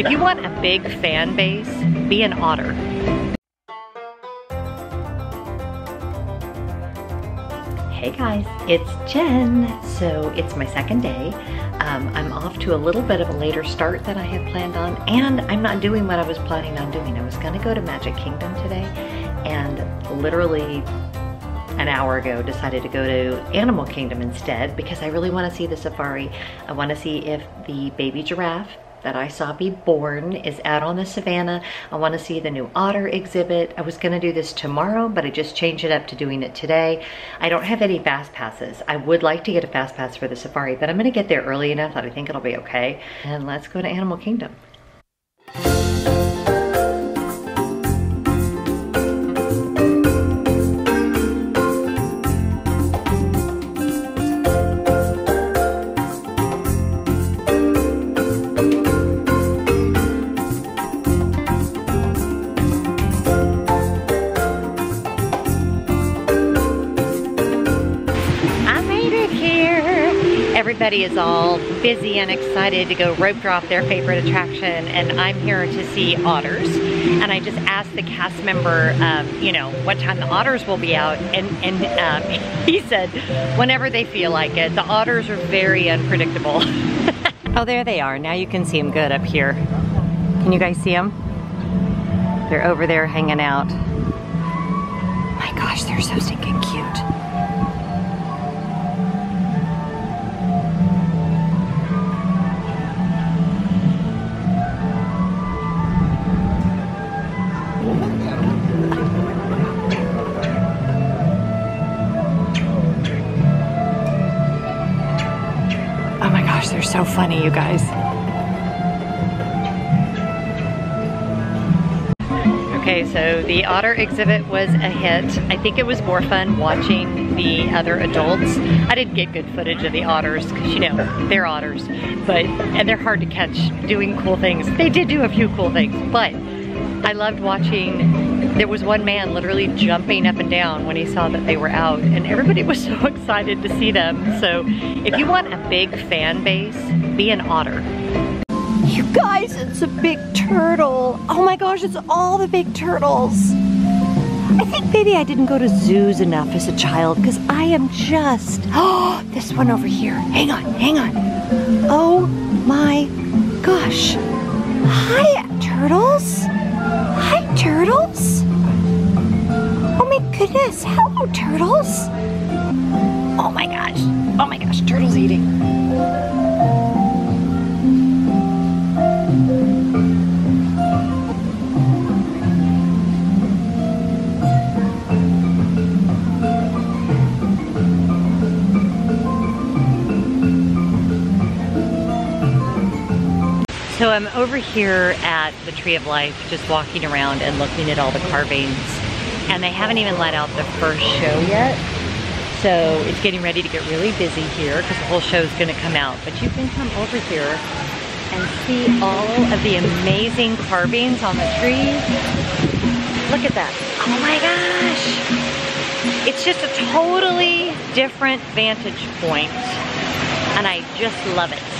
If you want a big fan base, be an otter. Hey guys, it's Jen. So it's my second day. Um, I'm off to a little bit of a later start than I had planned on, and I'm not doing what I was planning on doing. I was gonna go to Magic Kingdom today, and literally an hour ago decided to go to Animal Kingdom instead because I really wanna see the safari. I wanna see if the baby giraffe that I saw be born is out on the savannah. I want to see the new otter exhibit. I was going to do this tomorrow, but I just changed it up to doing it today. I don't have any fast passes. I would like to get a fast pass for the safari, but I'm going to get there early enough that I think it'll be okay. And let's go to Animal Kingdom. Is all busy and excited to go rope drop their favorite attraction and I'm here to see otters. And I just asked the cast member um, you know what time the otters will be out and, and um, he said whenever they feel like it. The otters are very unpredictable. Oh there they are. Now you can see them good up here. Can you guys see them they're over there hanging out. My gosh they're so stinking cute so funny, you guys. Okay, so the otter exhibit was a hit. I think it was more fun watching the other adults. I didn't get good footage of the otters because you know, they're otters, but, and they're hard to catch doing cool things. They did do a few cool things, but I loved watching, there was one man literally jumping up and down when he saw that they were out and everybody was so excited to see them. So if you want a big fan base, be an otter. You guys, it's a big turtle. Oh my gosh, it's all the big turtles. I think maybe I didn't go to zoos enough as a child because I am just, oh, this one over here. Hang on, hang on. Oh my gosh. Hi, turtles. Hi, turtles. Oh my goodness, hello, turtles. Oh my gosh, oh my gosh, turtles eating. So I'm over here at the Tree of Life, just walking around and looking at all the carvings. And they haven't even let out the first show yet. So it's getting ready to get really busy here because the whole show is gonna come out. But you can come over here and see all of the amazing carvings on the trees. Look at that. Oh my gosh. It's just a totally different vantage point, and I just love it.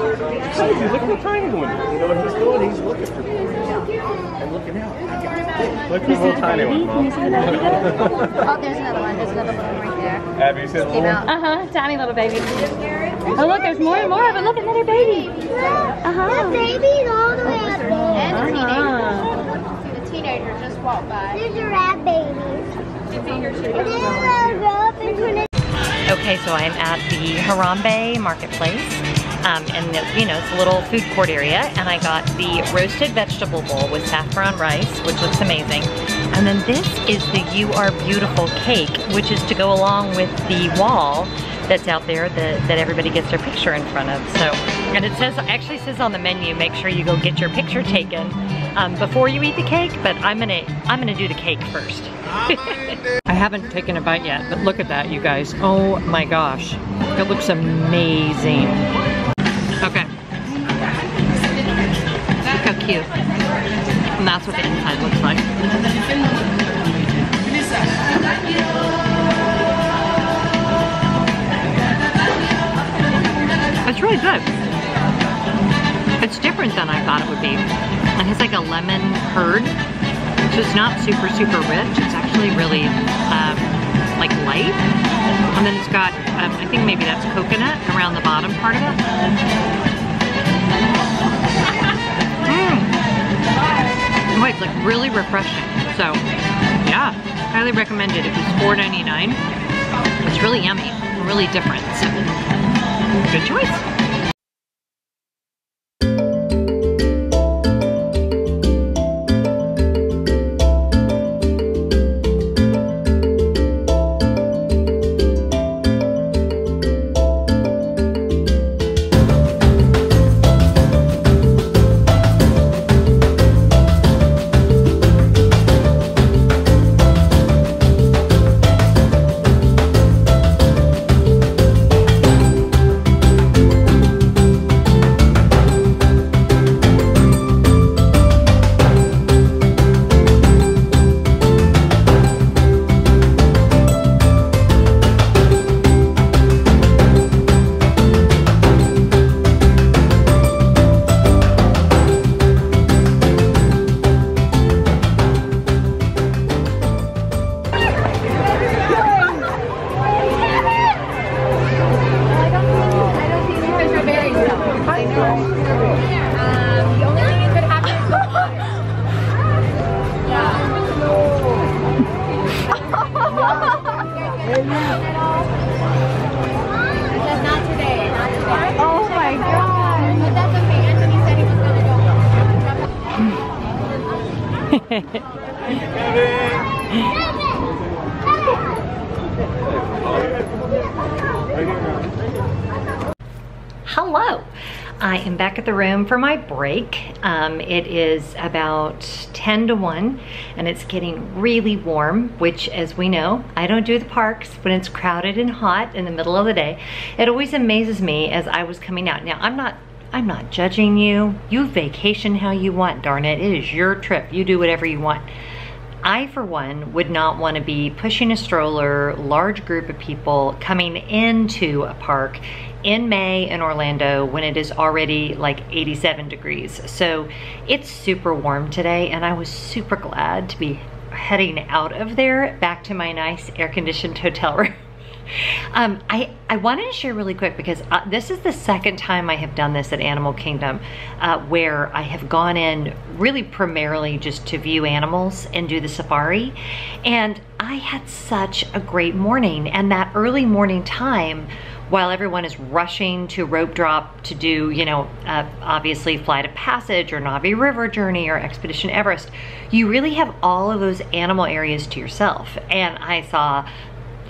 Look at the tiny one. You know what he's doing? He's looking for and looking out. Look at the little tiny one, Mom. oh, there's another one. There's another one right there. Abby, you see the little one? Uh-huh, tiny little baby. Oh, look, there's more and more of it. Look, at another baby. Uh-huh. The baby's all the way up there. And the teenager. Uh-huh. The teenager just walked by. There's giraffe babies. Okay, so I'm at the Harambe Marketplace Um, and the, you know, it's a little food court area. And I got the roasted vegetable bowl with saffron rice, which looks amazing. And then this is the You Are Beautiful cake, which is to go along with the wall that's out there that, that everybody gets their picture in front of. So, and it says, actually says on the menu, make sure you go get your picture taken um, before you eat the cake, but I'm gonna, I'm gonna do the cake first. I haven't taken a bite yet, but look at that, you guys. Oh my gosh, it looks amazing. Cute. And that's what the inside looks like. It's really good. It's different than I thought it would be. It has like a lemon curd, so it's not super, super rich. It's actually really um, like light. And then it's got, um, I think maybe that's coconut around the bottom part of it. It's like really refreshing. So, yeah, highly recommend it. It was $4.99. It's really yummy, really different. So, good choice. For my break. Um, it is about 10 to 1 and it's getting really warm, which as we know, I don't do the parks when it's crowded and hot in the middle of the day. It always amazes me as I was coming out. Now, I'm not I'm not judging you. You vacation how you want, darn it. It is your trip. You do whatever you want. I, for one, would not want to be pushing a stroller, large group of people coming into a park in May in Orlando when it is already like 87 degrees. So it's super warm today and I was super glad to be heading out of there back to my nice air-conditioned hotel room. Um, I, I wanted to share really quick because uh, this is the second time I have done this at Animal Kingdom uh, where I have gone in really primarily just to view animals and do the safari. And I had such a great morning and that early morning time while everyone is rushing to rope drop to do, you know, uh, obviously Flight of Passage or Navi River Journey or Expedition Everest, you really have all of those animal areas to yourself. And I saw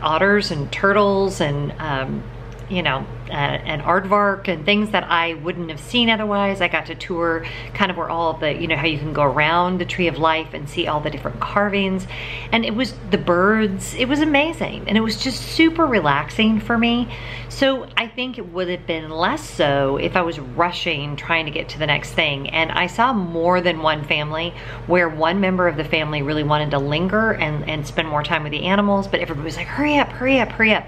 otters and turtles and um, you know, uh, an aardvark and things that I wouldn't have seen otherwise. I got to tour kind of where all the, you know, how you can go around the Tree of Life and see all the different carvings. And it was the birds, it was amazing. And it was just super relaxing for me. So I think it would have been less so if I was rushing trying to get to the next thing. And I saw more than one family where one member of the family really wanted to linger and, and spend more time with the animals, but everybody was like, hurry up, hurry up, hurry up.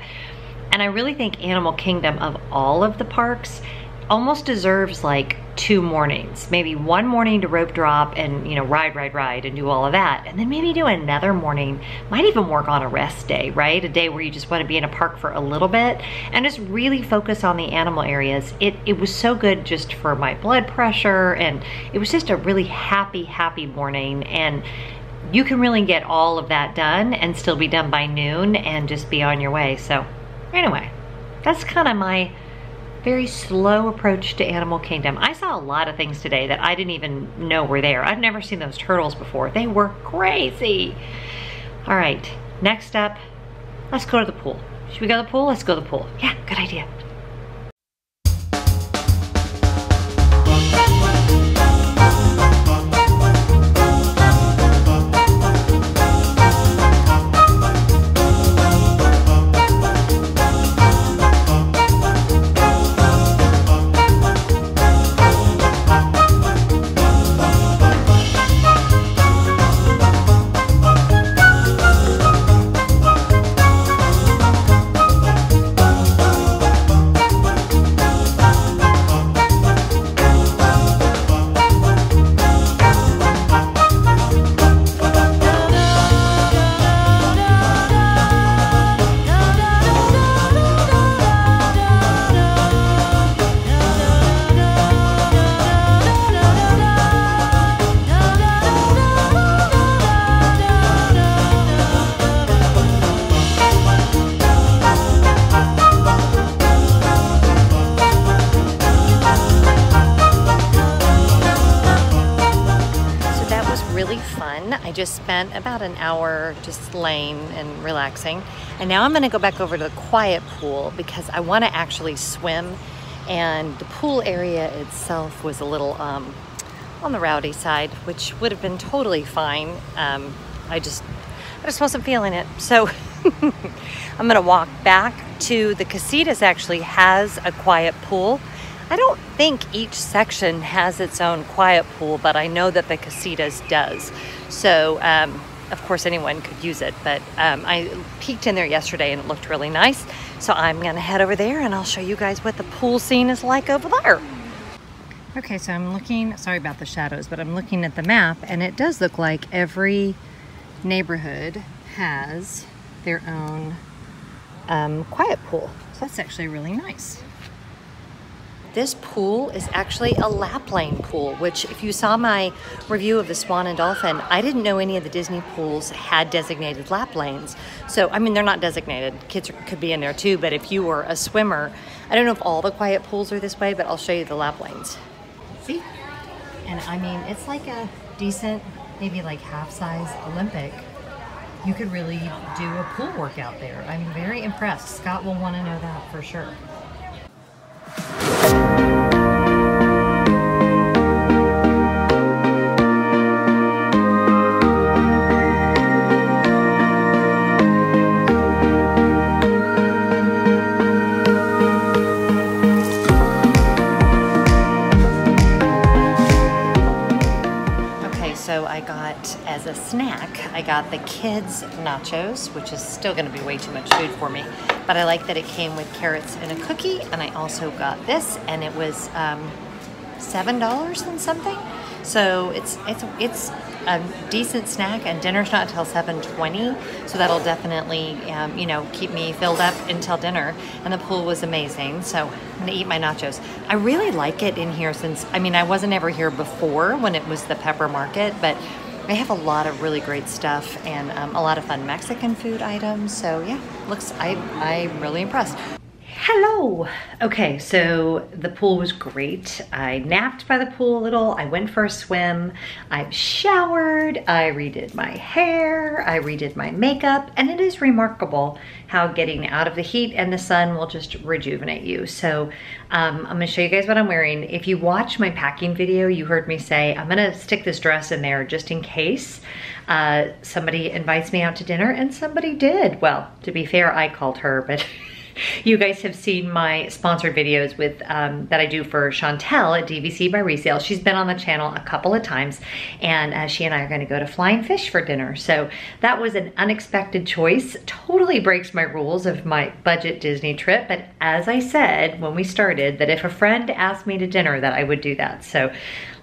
And I really think Animal Kingdom of all of the parks almost deserves like two mornings. Maybe one morning to rope drop and, you know, ride, ride, ride and do all of that. And then maybe do another morning, might even work on a rest day, right? A day where you just want to be in a park for a little bit and just really focus on the animal areas. It, it was so good just for my blood pressure and it was just a really happy, happy morning. And you can really get all of that done and still be done by noon and just be on your way. So Anyway, that's kind of my very slow approach to Animal Kingdom. I saw a lot of things today that I didn't even know were there. I've never seen those turtles before. They were crazy. All right, next up, let's go to the pool. Should we go to the pool? Let's go to the pool. Yeah, good idea. Fun. I just spent about an hour just laying and relaxing. And now I'm gonna go back over to the quiet pool because I wanna actually swim. And the pool area itself was a little um, on the rowdy side, which would have been totally fine. Um, I just, I just wasn't feeling it. So I'm gonna walk back to the casitas actually has a quiet pool. I don't think each section has its own quiet pool, but I know that the casitas does. So, um, of course, anyone could use it, but um, I peeked in there yesterday and it looked really nice. So I'm gonna head over there and I'll show you guys what the pool scene is like over there. Okay, so I'm looking, sorry about the shadows, but I'm looking at the map and it does look like every neighborhood has their own um, quiet pool. So that's actually really nice. This pool is actually a lap lane pool, which if you saw my review of the Swan and Dolphin, I didn't know any of the Disney pools had designated lap lanes. So, I mean, they're not designated. Kids could be in there too, but if you were a swimmer, I don't know if all the quiet pools are this way, but I'll show you the lap lanes. See? And I mean, it's like a decent, maybe like half size Olympic. You could really do a pool workout there. I'm very impressed. Scott will want to know that for sure. Got the kids nachos, which is still going to be way too much food for me, but I like that it came with carrots and a cookie, and I also got this, and it was um, seven dollars and something. So it's it's it's a decent snack, and dinner's not until seven twenty, so that'll definitely um, you know keep me filled up until dinner. And the pool was amazing, so I'm gonna eat my nachos. I really like it in here since I mean I wasn't ever here before when it was the Pepper Market, but they have a lot of really great stuff and um, a lot of fun Mexican food items. So yeah, looks I I'm really impressed. Hello. Okay, so the pool was great. I napped by the pool a little. I went for a swim. I showered. I redid my hair. I redid my makeup. And it is remarkable how getting out of the heat and the sun will just rejuvenate you. So um, I'm gonna show you guys what I'm wearing. If you watch my packing video, you heard me say, I'm gonna stick this dress in there just in case uh, somebody invites me out to dinner, and somebody did. Well, to be fair, I called her, but you guys have seen my sponsored videos with um, that I do for Shontell at DVC by Resale. She's been on the channel a couple of times, and uh, she and I are going to go to Flying Fish for dinner. So that was an unexpected choice. Totally breaks my rules of my budget Disney trip, but as I said when we started, that if a friend asked me to dinner, that I would do that. So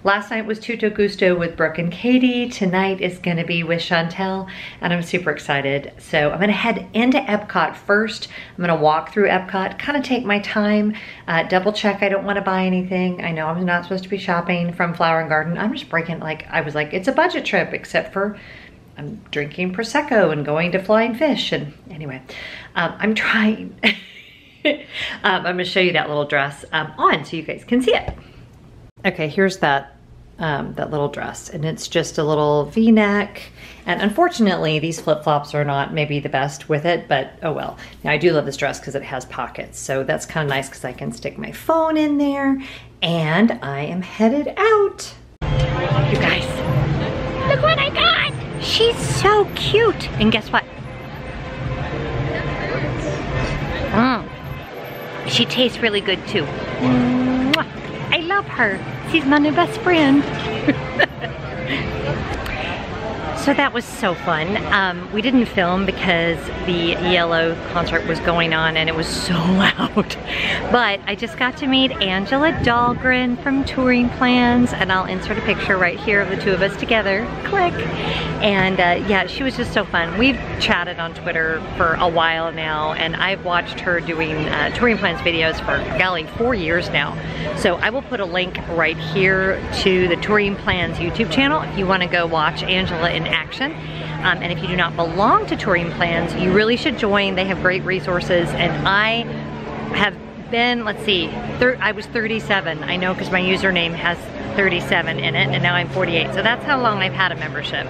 Last night was Tutto Gusto with Brooke and Katie. Tonight is gonna be with Shontell, and I'm super excited. So I'm gonna head into Epcot first. I'm gonna walk through Epcot, kind of take my time, uh, double check I don't wanna buy anything. I know I'm not supposed to be shopping from Flower and Garden. I'm just breaking, like, I was like, it's a budget trip, except for I'm drinking Prosecco and going to Flying Fish. And anyway, um, I'm trying. um, I'm gonna show you that little dress um, on so you guys can see it. Okay, here's that um, that little dress and it's just a little v-neck. And unfortunately these flip-flops are not maybe the best with it but oh well. Now I do love this dress because it has pockets so that's kind of nice because I can stick my phone in there and I am headed out. You guys look what I got! She's so cute. And guess what? Mm. she tastes really good too. Mwah. Her She's my new best friend. So that was so fun. Um, we didn't film because the Yellow concert was going on and it was so loud. But I just got to meet Angela Dahlgren from Touring Plans and I'll insert a picture right here of the two of us together. Click. And uh, yeah, she was just so fun. We've chatted on Twitter for a while now and I've watched her doing uh, Touring Plans videos for, golly, four years now. So I will put a link right here to the Touring Plans YouTube channel if you want to go watch Angela in action. Um, and if you do not belong to Touring Plans, you really should join. They have great resources and I have been, let's see, I was 37. I know because my username has 37 in it and now I'm 48. So that's how long I've had a membership.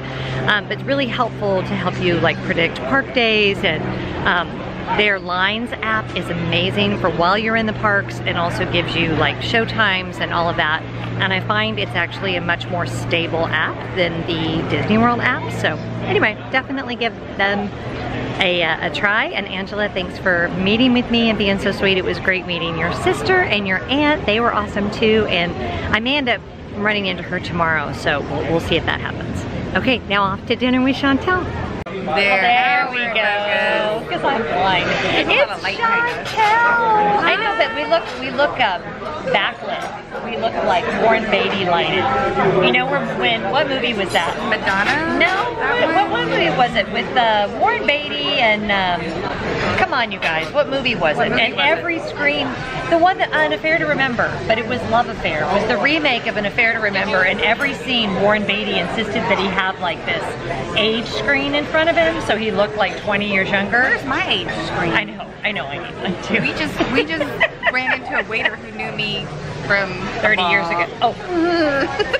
Um, but it's really helpful to help you like predict park days and um, their Lines app is amazing for while you're in the parks and also gives you like show times and all of that. And I find it's actually a much more stable app than the Disney World app. So anyway, definitely give them a, uh, a, try. And Angela, thanks for meeting with me and being so sweet. It was great meeting your sister and your aunt. They were awesome too. And I may end up running into her tomorrow, so we'll, we'll see if that happens. Okay, now off to dinner with Shontell. There, there we go. Because I'm blind. It's Shontell. I know, but we look we look um, backlit. We look like Warren Beatty lighted. You know when what movie was that? Madonna. No. What, what, movie was it with uh, Warren Beatty and um, come on, you guys. What movie was what it? Movie and was every it? screen, the one that An Affair to Remember, but it was Love Affair. It was the remake of An Affair to Remember, and every scene Warren Beatty insisted that he have like this age screen in front of him, so he looked like 20 years younger. Where's my age screen? I know, I know, I need one too. We just we just ran into a waiter who knew me from 30 years ago. Oh.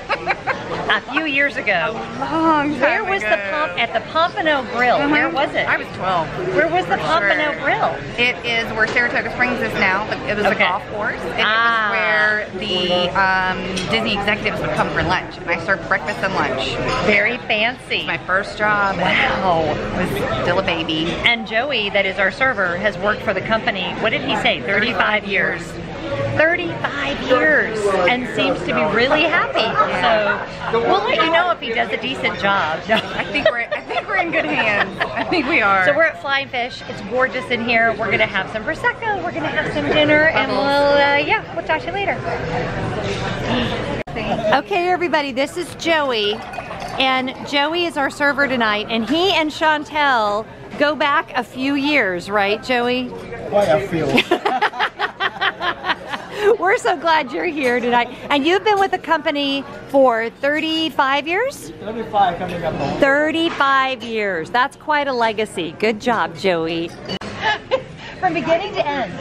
a few years ago. Long Where was ago. the pump at the Pompano Grill? Uh -huh. Where was it? I was 12. Where was the Pompano sure. Grill? It is where Saratoga Springs is now, but it was Okay. a golf course, and Ah. it was where the um, Disney executives would come for lunch, and I served breakfast and lunch. Very fancy. My first job. Wow. Was still a baby. And Joey, that is our server, has worked for the company, what did he say, 35 years? 35 years and seems to be really happy. So we'll let you know if he does a decent job. I think we're I think we're in good hands. I think we are. So we're at Flying Fish. It's gorgeous in here. We're gonna have some prosecco. We're gonna have some dinner, and we'll uh, yeah, we'll talk to you later. Okay, everybody, this is Joey, and Joey is our server tonight, and he and Shontell go back a few years, right, Joey? Quite a few. We're so glad you're here tonight. And you've been with the company for 35 years? 35 coming up on. 35 years. That's quite a legacy. Good job, Joey. From beginning to end,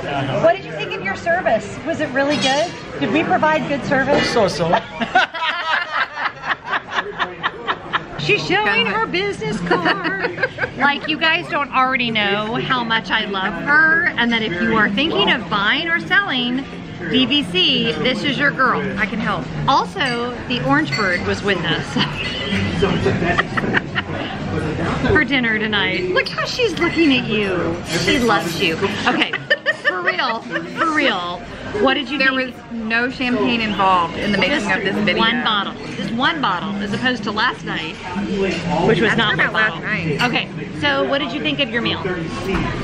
what did you think of your service? Was it really good? Did we provide good service? So so. She's showing her business card. like you guys don't already know how much I love her and that if you are thinking of buying or selling DVC, this is your girl. I can help. Also, the Orange Bird was with us. for dinner tonight. Look how she's looking at you. She loves you. Okay, for real, for real. What did you there think? was no champagne involved in the making Just of this video. One bottle. Just one bottle, as opposed to last night, which was not one bottle. last night. Okay, so what did you think of your meal?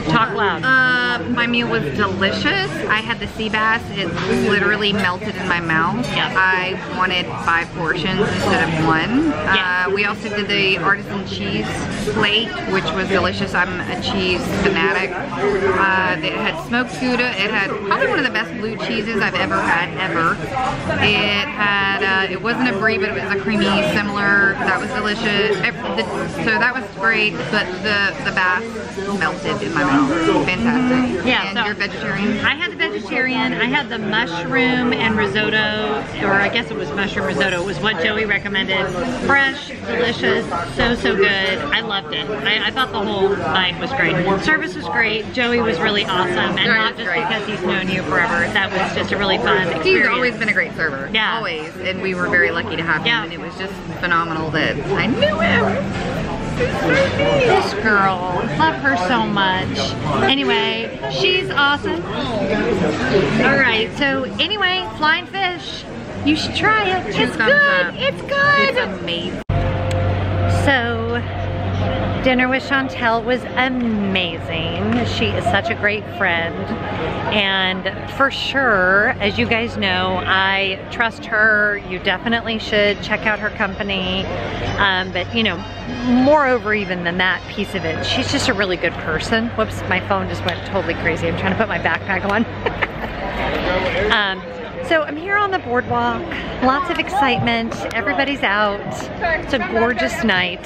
Talk loud. Uh, my meal was delicious. I had the sea bass. It literally melted in my mouth. Yeah. I wanted five portions instead of one. Uh, we also did the artisan cheese plate, which was delicious. I'm a cheese fanatic. Uh, it had smoked Gouda. It had probably one of the best blue cheeses I've ever had, ever. It had, uh, it wasn't a brie, but it was a creamy similar. That was delicious. The- So that was great, but the the bass melted in my mouth. Fantastic. Yeah, And so- you're vegetarian. I had the vegetarian, I had the mushroom and risotto, or I guess it was mushroom risotto, It was what Joey recommended. Fresh, delicious, so, so good. I loved it. I, I thought the whole night was great. Service was great. Joey was really awesome, and not just great. because he's known you forever. That was just a really fun experience. He's always been a great server. Yeah. Always. And we were very lucky to have him. Yeah. And it was just phenomenal that I knew him. This girl, love her so much. Anyway, she's awesome. All right, so anyway, flying fish. You should try it. It's good. It's good. It's amazing. So, dinner with Shontell was amazing. She is such a great friend. And for sure, as you guys know, I trust her. You definitely should check out her company. Um, but, you know, moreover even than that piece of it, she's just a really good person. Whoops, my phone just went totally crazy. I'm trying to put my backpack on. Um, so I'm here on the boardwalk, lots of excitement, everybody's out. It's a gorgeous night.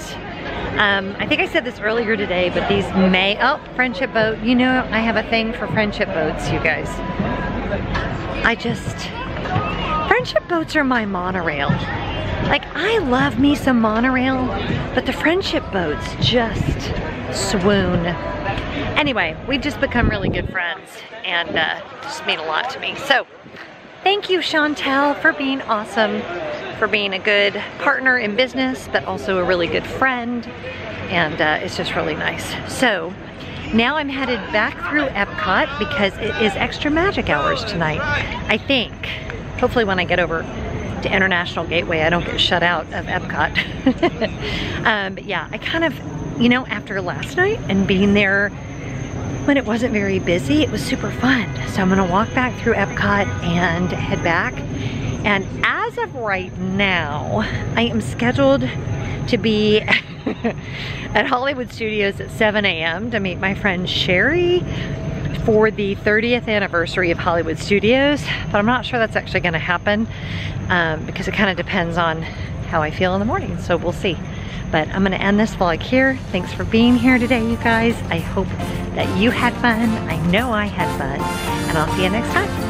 Um, I think I said this earlier today, but these May, oh, friendship boat. You know I have a thing for friendship boats, you guys. I just, friendship boats are my monorail. Like, I love me some monorail, but the friendship boats just swoon. Anyway, we've just become really good friends and uh, just mean a lot to me. So, thank you, Shontell, for being awesome, for being a good partner in business, but also a really good friend. And uh, it's just really nice. So, now I'm headed back through Epcot because it is extra magic hours tonight. I think. Hopefully when I get over to International Gateway, I don't get shut out of Epcot. um, but yeah, I kind of, you know, after last night and being there when it wasn't very busy, it was super fun. So I'm gonna walk back through Epcot and head back. And as of right now, I am scheduled to be at Hollywood Studios at 7 a.m. to meet my friend Sherry for the 30th anniversary of Hollywood Studios, but I'm not sure that's actually gonna happen um, because it kind of depends on how I feel in the morning, so we'll see. But I'm gonna end this vlog here. Thanks for being here today, you guys. I hope that you had fun. I know I had fun, and I'll see you next time.